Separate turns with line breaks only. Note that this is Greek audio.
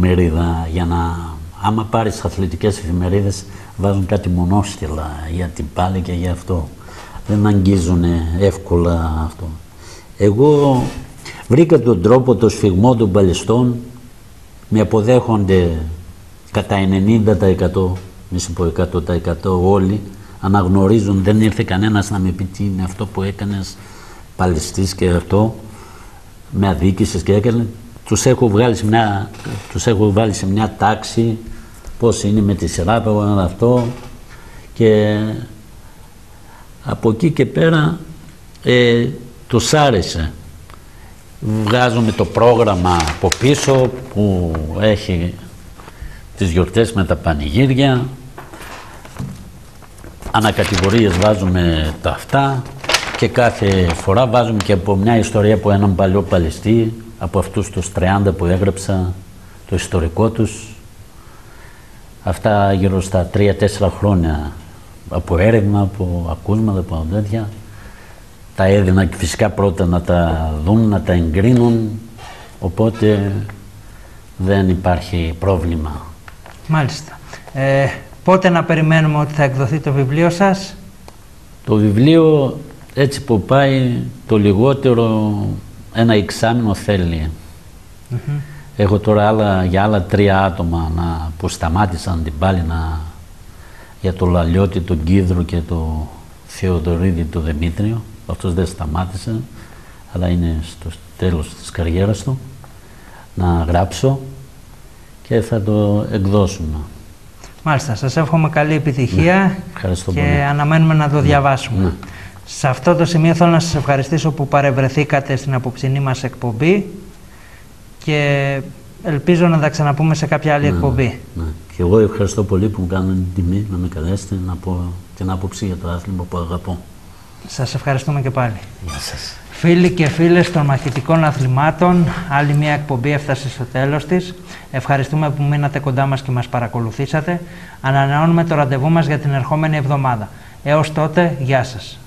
Μερίδα για να, άμα πάρεις αθλητικές εφημερίδες βάζουν κάτι μονόστιλα για την πάλι και για αυτό. Δεν αγγίζουν εύκολα αυτό. Εγώ βρήκα τον τρόπο, το σφιγμό των παλαιστών, με αποδέχονται κατά 90%, μη σου πω 100% όλοι, αναγνωρίζουν, δεν ήρθε κανένας να με πει τι είναι αυτό που έκανες παλαιστής και αυτό, με αδίκησες και έκανες. Τους έχω, βγάλει σε μια, τους έχω βάλει σε μια τάξη, πώς είναι με τη σειρά του αυτό και από εκεί και πέρα ε, τους άρεσε. Βγάζουμε το πρόγραμμα από πίσω που έχει τις γιορτές με τα πανηγύρια. Ανακατηγορίες βάζουμε τα αυτά και κάθε φορά βάζουμε και από μια ιστορία από έναν παλιό Παλαιστή, από αυτούς τους 30 που έγραψα, το ιστορικό τους. Αυτά γύρω στα 3-4 χρόνια από έρευνα, από ακούσματα, από τέτοια. Τα έδινα και φυσικά πρώτα να τα δουν, να τα εγκρίνουν, οπότε δεν υπάρχει πρόβλημα.
Μάλιστα. Ε, πότε να περιμένουμε ότι θα εκδοθεί το βιβλίο σας;
Το βιβλίο έτσι που πάει το λιγότερο ένα εξάμεινο θέλει. Έχω τώρα άλλα, για άλλα τρία άτομα να, που σταμάτησαν την πάλι να, για το Λαλιώτη, τον Κίδρο και το Θεοδωρίδη, το Δημήτριο. Αυτός δεν σταμάτησε, αλλά είναι στο τέλος της καριέρας του να γράψω και θα το εκδώσουμε.
Μάλιστα, σας εύχομαι καλή επιτυχία
ναι,
και αναμένουμε να το ναι, διαβάσουμε. Ναι. Σε αυτό το σημείο θέλω να σας ευχαριστήσω που παρευρεθήκατε στην απόψινή μας εκπομπή και ελπίζω να τα ξαναπούμε σε κάποια άλλη ναι, εκπομπή.
Ναι. Και εγώ ευχαριστώ πολύ που μου κάνουν την τιμή να με καλέσετε να πω την άποψη για το άθλημα που αγαπώ.
Σας ευχαριστούμε και πάλι.
Γεια σας.
Φίλοι και φίλες των μαχητικών αθλημάτων, άλλη μια εκπομπή έφτασε στο τέλος της. Ευχαριστούμε που μείνατε κοντά μας και μας παρακολουθήσατε. Ανανεώνουμε το ραντεβού μας για την ερχόμενη εβδομάδα. Έως τότε, γεια σας.